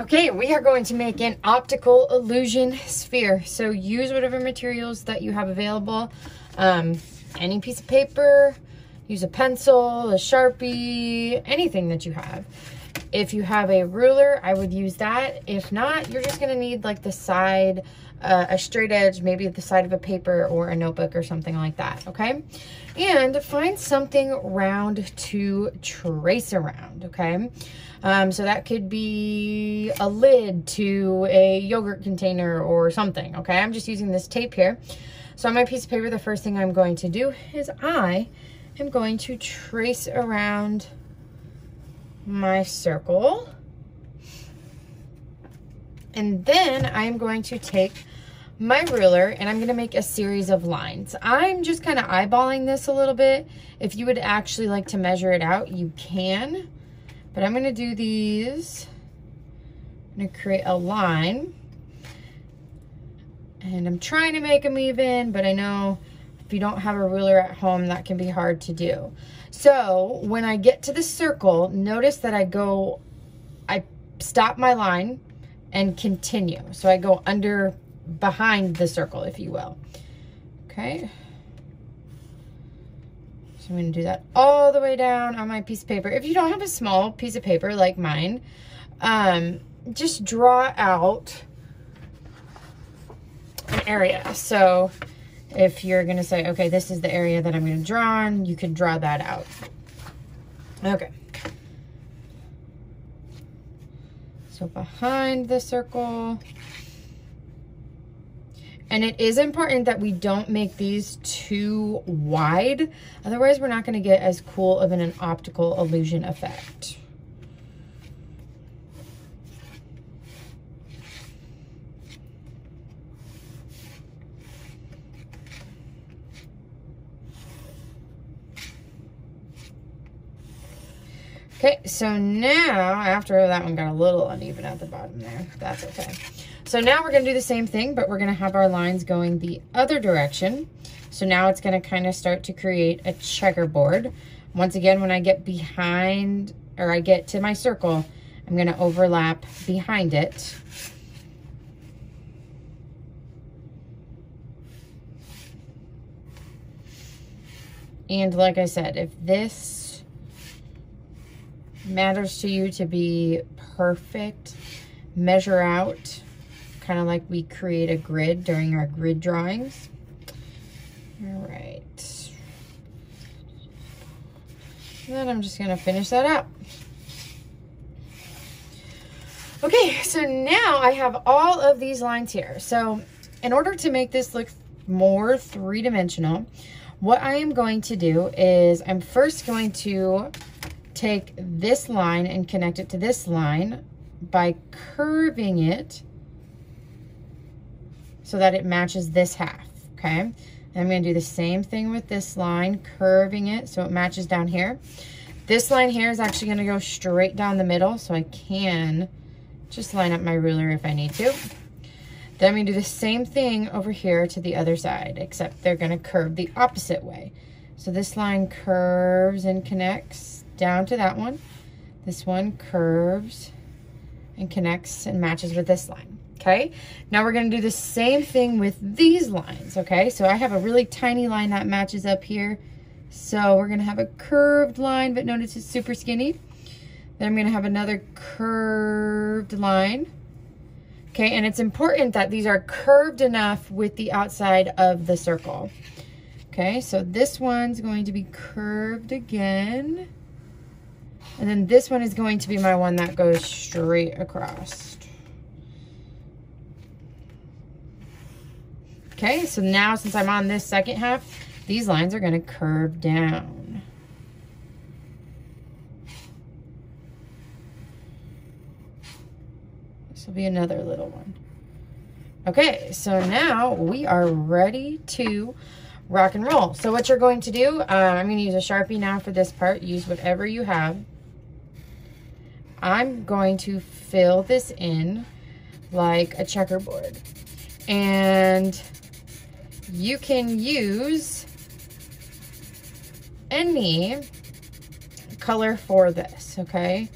Okay, we are going to make an optical illusion sphere. So use whatever materials that you have available. Um, any piece of paper, use a pencil, a Sharpie, anything that you have. If you have a ruler, I would use that. If not, you're just gonna need like the side, uh, a straight edge, maybe the side of a paper or a notebook or something like that, okay? And find something round to trace around, okay? Um, so that could be a lid to a yogurt container or something, okay? I'm just using this tape here. So on my piece of paper, the first thing I'm going to do is I am going to trace around my circle. And then I'm going to take my ruler and I'm gonna make a series of lines. I'm just kind of eyeballing this a little bit. If you would actually like to measure it out, you can. But I'm gonna do these. I'm gonna create a line. And I'm trying to make them even, but I know if you don't have a ruler at home, that can be hard to do. So when I get to the circle, notice that I go, I stop my line and continue. So I go under, behind the circle, if you will. Okay. So I'm going to do that all the way down on my piece of paper. If you don't have a small piece of paper like mine, um, just draw out an area. So if you're going to say, okay, this is the area that I'm going to draw on, you can draw that out. Okay. So behind the circle. And it is important that we don't make these too wide. Otherwise, we're not going to get as cool of an, an optical illusion effect. Okay, so now, after that one got a little uneven at the bottom there, that's okay. So now we're gonna do the same thing, but we're gonna have our lines going the other direction. So now it's gonna kind of start to create a checkerboard. Once again, when I get behind, or I get to my circle, I'm gonna overlap behind it. And like I said, if this matters to you to be perfect, measure out, kind of like we create a grid during our grid drawings. All right. Then I'm just gonna finish that up. Okay, so now I have all of these lines here. So in order to make this look more three-dimensional, what I am going to do is I'm first going to take this line and connect it to this line by curving it so that it matches this half, okay? And I'm gonna do the same thing with this line, curving it so it matches down here. This line here is actually gonna go straight down the middle, so I can just line up my ruler if I need to. Then I'm gonna do the same thing over here to the other side, except they're gonna curve the opposite way. So this line curves and connects down to that one. This one curves and connects and matches with this line. Okay, now we're gonna do the same thing with these lines, okay? So I have a really tiny line that matches up here. So we're gonna have a curved line, but notice it's super skinny. Then I'm gonna have another curved line. Okay, and it's important that these are curved enough with the outside of the circle. Okay, so this one's going to be curved again. And then this one is going to be my one that goes straight across. Okay, so now since I'm on this second half, these lines are going to curve down. This will be another little one. Okay, so now we are ready to rock and roll. So what you're going to do, uh, I'm going to use a Sharpie now for this part. Use whatever you have. I'm going to fill this in like a checkerboard. And you can use any color for this, okay?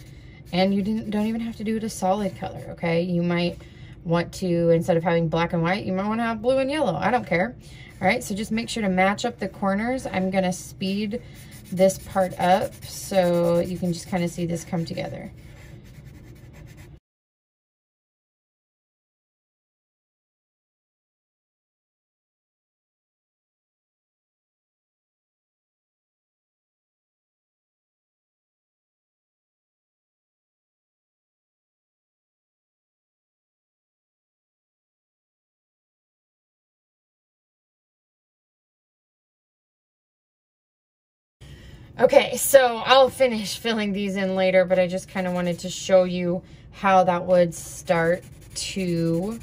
And you didn't, don't even have to do it a solid color, okay? You might want to, instead of having black and white, you might want to have blue and yellow. I don't care. All right, so just make sure to match up the corners. I'm to speed this part up so you can just kind of see this come together. Okay, so I'll finish filling these in later, but I just kind of wanted to show you how that would start to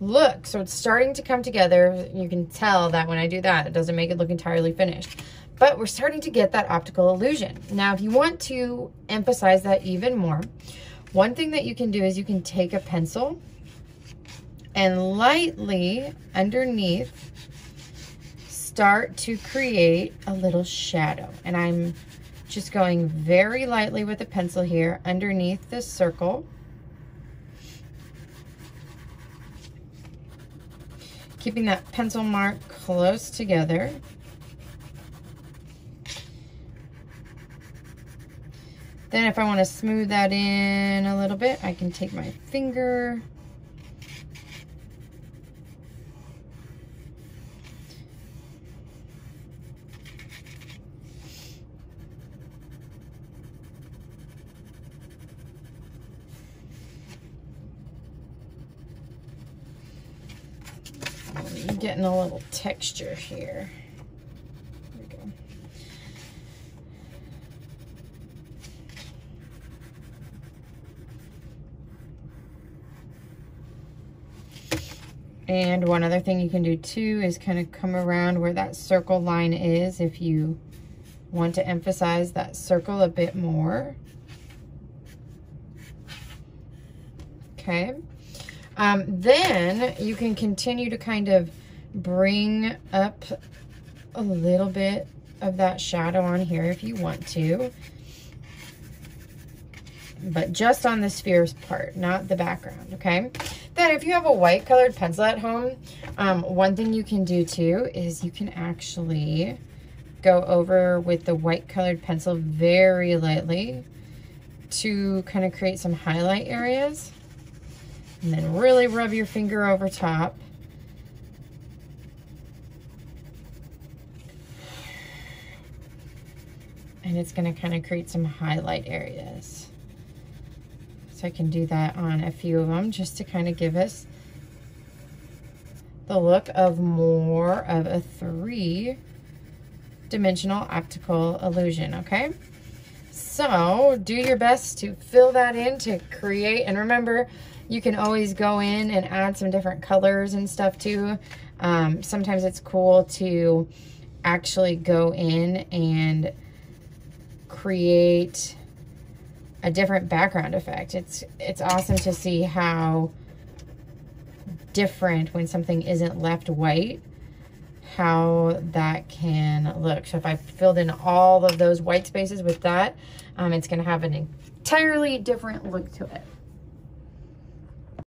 look. So it's starting to come together. You can tell that when I do that, it doesn't make it look entirely finished. But we're starting to get that optical illusion. Now, if you want to emphasize that even more, one thing that you can do is you can take a pencil and lightly underneath start to create a little shadow. And I'm just going very lightly with a pencil here underneath this circle. Keeping that pencil mark close together. Then if I want to smooth that in a little bit, I can take my finger getting a little texture here. And one other thing you can do too is kind of come around where that circle line is if you want to emphasize that circle a bit more. Okay. Um, then you can continue to kind of bring up a little bit of that shadow on here if you want to. But just on the spheres part, not the background, okay? Then if you have a white colored pencil at home, um, one thing you can do too is you can actually go over with the white colored pencil very lightly to kind of create some highlight areas. And then really rub your finger over top and it's going to kind of create some highlight areas. So I can do that on a few of them just to kind of give us the look of more of a three dimensional optical illusion, okay? So do your best to fill that in to create, and remember, you can always go in and add some different colors and stuff too. Um, sometimes it's cool to actually go in and create a different background effect. It's, it's awesome to see how different when something isn't left white, how that can look. So if I filled in all of those white spaces with that, um, it's gonna have an entirely different look to it.